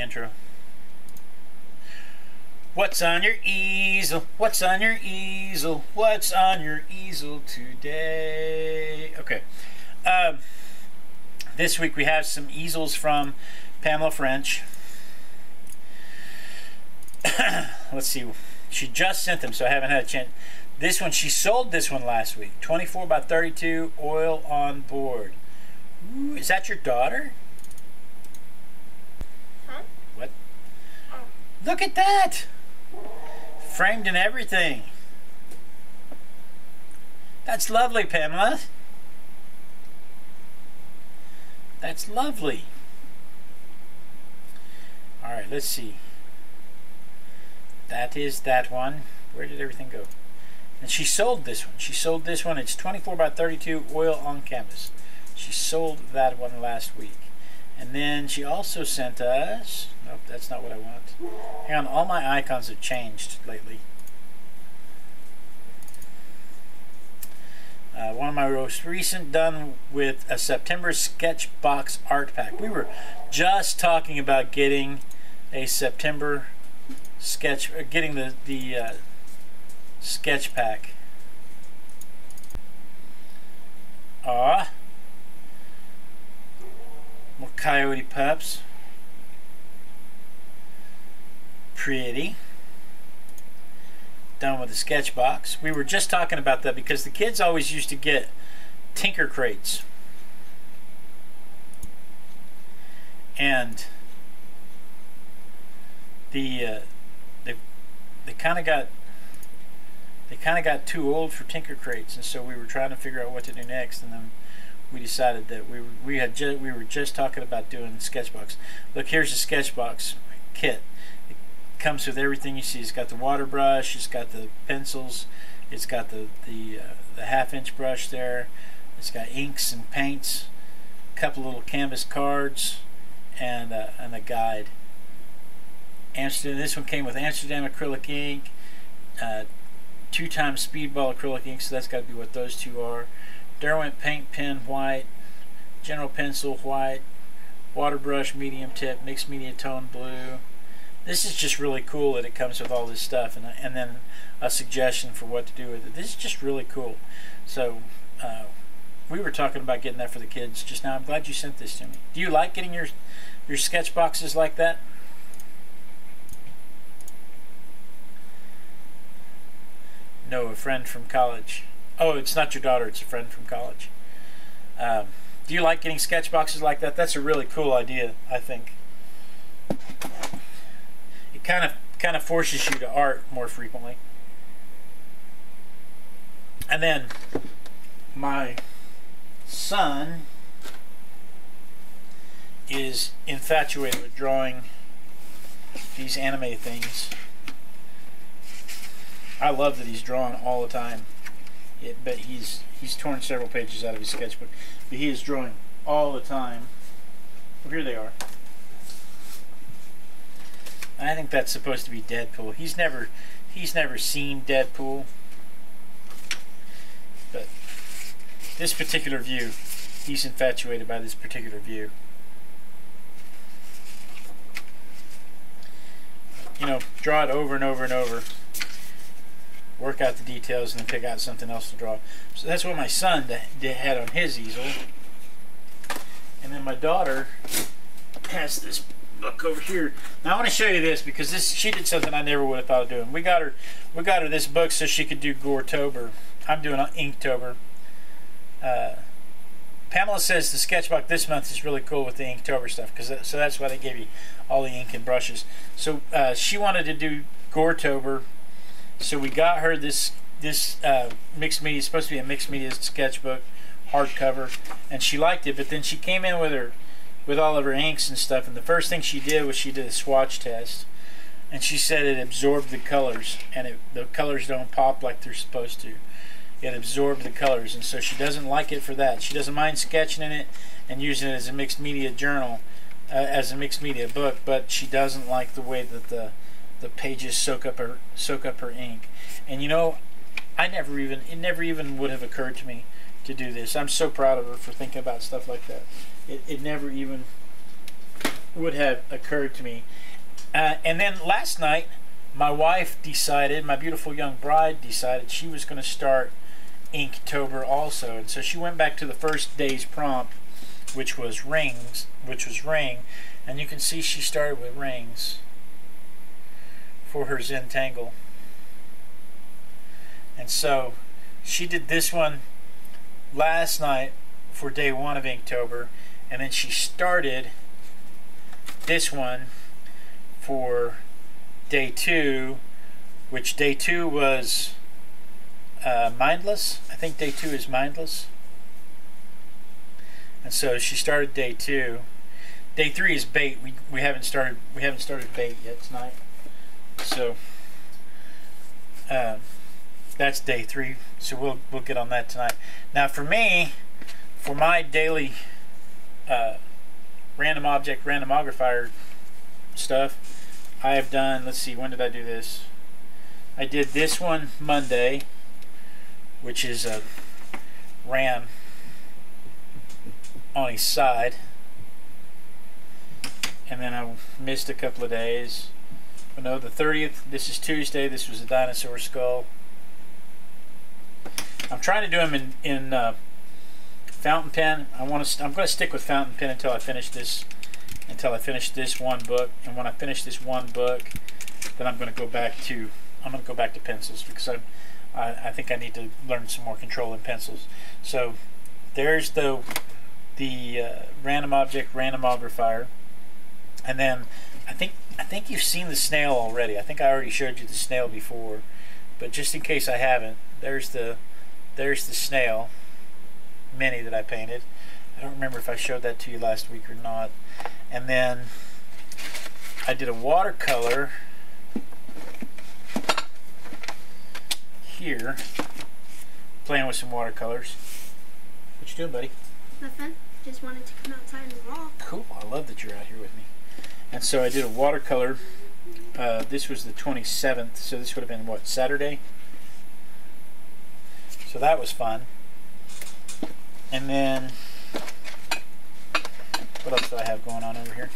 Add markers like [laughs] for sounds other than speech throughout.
intro. What's on your easel? What's on your easel? What's on your easel today? Okay. Um, this week we have some easels from Pamela French. [coughs] Let's see. She just sent them, so I haven't had a chance. This one, she sold this one last week. 24 by 32 oil on board. Ooh, is that your daughter? Huh? What? Oh. Look at that! Framed and everything. That's lovely, Pamela. That's lovely. All right, let's see. That is that one. Where did everything go? And she sold this one. She sold this one. It's 24 by 32 oil on canvas. She sold that one last week. And then she also sent us. Nope, that's not what I want. Hang on, all my icons have changed lately. Uh, one of my most recent done with a September Sketchbox art pack. We were just talking about getting a September sketch, uh, getting the the uh, sketch pack. Ah, more coyote pups. Pretty. Done with the sketch box. We were just talking about that because the kids always used to get Tinker crates. And the uh, they they kind of got they kind of got too old for Tinker crates, and so we were trying to figure out what to do next, and then we decided that we were, we had we were just talking about doing Sketchbox. Look, here's the Sketchbox kit. Comes with everything you see. It's got the water brush, it's got the pencils, it's got the the uh, the half inch brush there. It's got inks and paints, a couple little canvas cards, and uh, and a guide. Amsterdam. This one came with Amsterdam acrylic ink, uh, two times speedball acrylic ink, so that's got to be what those two are. Derwent paint pen white, general pencil white, water brush medium tip, mixed media tone blue. This is just really cool that it comes with all this stuff, and and then a suggestion for what to do with it. This is just really cool. So. Uh, we were talking about getting that for the kids just now. I'm glad you sent this to me. Do you like getting your your sketch boxes like that? No, a friend from college. Oh, it's not your daughter, it's a friend from college. Um, do you like getting sketch boxes like that? That's a really cool idea, I think. It kind of kind of forces you to art more frequently. And then my son is infatuated with drawing these anime things. I love that he's drawing all the time. It, but he's he's torn several pages out of his sketchbook. But he is drawing all the time. Well, here they are. I think that's supposed to be Deadpool. He's never he's never seen Deadpool. But this particular view, he's infatuated by this particular view. You know, draw it over and over and over work out the details, and then pick out something else to draw. So that's what my son had on his easel. And then my daughter has this book over here. Now I want to show you this because this she did something I never would have thought of doing. We got her we got her this book so she could do Goretober. I'm doing Inktober. Uh, Pamela says the sketchbook this month is really cool with the Inktober stuff because so that's why they gave you all the ink and brushes. So uh, she wanted to do Goretober so we got her this this uh, mixed media. It's supposed to be a mixed media sketchbook, hardcover, and she liked it. But then she came in with her with all of her inks and stuff. And the first thing she did was she did a swatch test, and she said it absorbed the colors, and it, the colors don't pop like they're supposed to. It absorbed the colors, and so she doesn't like it for that. She doesn't mind sketching in it and using it as a mixed media journal, uh, as a mixed media book, but she doesn't like the way that the the pages soak up her soak up her ink. And you know, I never even it never even would have occurred to me to do this. I'm so proud of her for thinking about stuff like that. It, it never even would have occurred to me. Uh, and then last night, my wife decided, my beautiful young bride decided she was going to start Inktober also. And so she went back to the first day's prompt, which was rings, which was ring. And you can see she started with rings for her Zentangle. And so she did this one last night for day one of Inktober. And then she started this one for day two, which day two was uh, mindless. I think day two is mindless. And so she started day two. Day three is bait. We we haven't started we haven't started bait yet tonight. So uh, that's day three. So we'll we'll get on that tonight. Now for me, for my daily uh, random object randomographer stuff, I have done. Let's see, when did I do this? I did this one Monday which is a ram on his side. And then I missed a couple of days. But no, the 30th, this is Tuesday, this was a dinosaur skull. I'm trying to do them in, in uh, fountain pen. I want to. I'm going to stick with fountain pen until I finish this. Until I finish this one book, and when I finish this one book, then I'm going to go back to. I'm going to go back to pencils because I'm I, I think I need to learn some more control in pencils. So there's the the uh, random object randomographer, and then I think I think you've seen the snail already. I think I already showed you the snail before, but just in case I haven't, there's the there's the snail mini that I painted. I don't remember if I showed that to you last week or not. And then I did a watercolor here, playing with some watercolors. What you doing, buddy? Nothing. Just wanted to come outside and walk. Cool. I love that you're out here with me. And so I did a watercolor. Uh, this was the 27th, so this would have been what Saturday. So that was fun. And then what else do I have going on over here?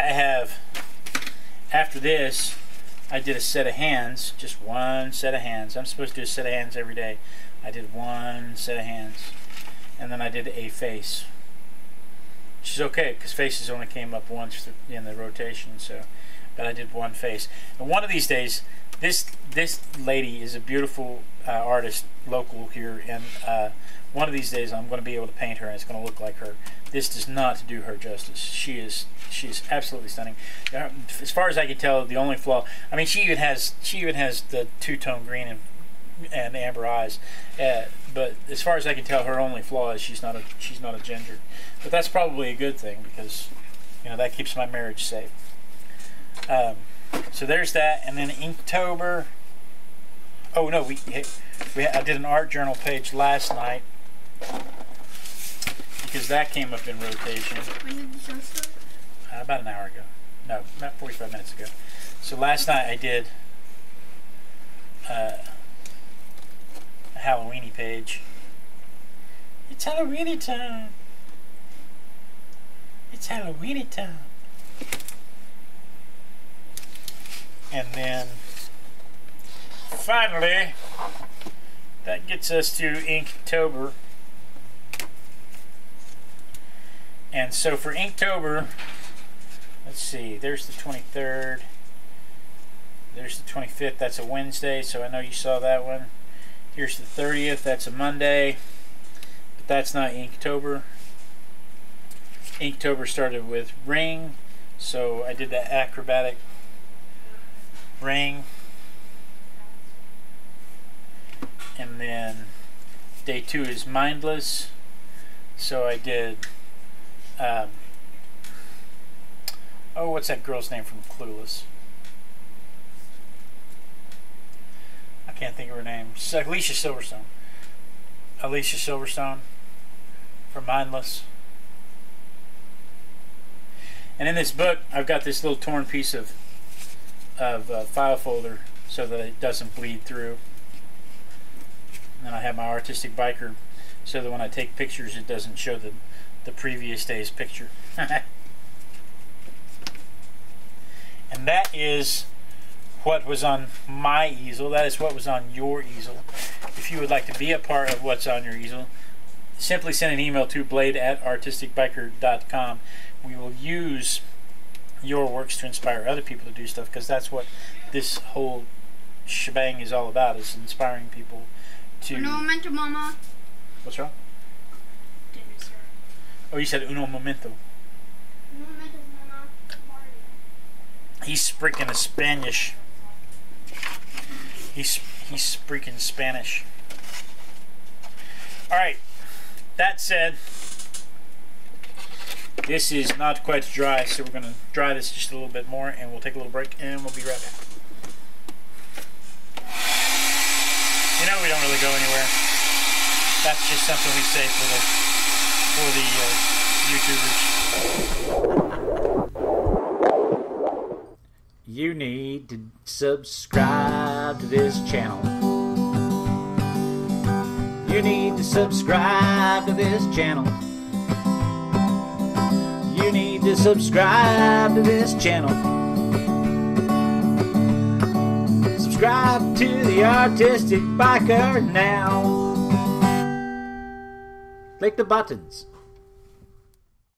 I have after this I did a set of hands, just one set of hands. I'm supposed to do a set of hands every day. I did one set of hands. And then I did a face. Which is okay, because faces only came up once in the rotation, so but I did one face. And one of these days, this this lady is a beautiful uh, artist, local here, and uh, one of these days I'm going to be able to paint her, and it's going to look like her. This does not do her justice. She is she's absolutely stunning. Uh, as far as I can tell, the only flaw. I mean, she even has she even has the two tone green and and amber eyes. Uh, but as far as I can tell, her only flaw is she's not a she's not a ginger. But that's probably a good thing because you know that keeps my marriage safe. Um, so there's that, and then Inktober. Oh no, we we I did an art journal page last night because that came up in rotation. When did the show start? Uh, about an hour ago. No, about 45 minutes ago. So last night I did uh, a Halloweeny page. It's Halloweeny time. It's Halloweeny time. And then finally, that gets us to Inktober. And so for Inktober, let's see, there's the 23rd. There's the 25th, that's a Wednesday, so I know you saw that one. Here's the 30th, that's a Monday, but that's not Inktober. Inktober started with ring, so I did that acrobatic ring. And then day two is mindless, so I did um, oh, what's that girl's name from Clueless? I can't think of her name. Alicia Silverstone. Alicia Silverstone from Mindless. And in this book, I've got this little torn piece of of uh, file folder so that it doesn't bleed through. And I have my artistic biker so that when I take pictures, it doesn't show the the previous day's picture. [laughs] And that is what was on my easel. That is what was on your easel. If you would like to be a part of what's on your easel, simply send an email to blade at artisticbiker.com. We will use your works to inspire other people to do stuff because that's what this whole shebang is all about is inspiring people to No momento, mama. what's wrong Dinner, sir. oh you said uno momento No momento, mama. he's freaking a spanish he's he's freaking spanish all right that said this is not quite dry so we're going to dry this just a little bit more and we'll take a little break and we'll be right back you know we don't really go anywhere that's just something we say for the for the uh, youtubers you need to subscribe to this channel. You need to subscribe to this channel. Need to subscribe to this channel. Subscribe to the Artistic Biker now. Click the buttons.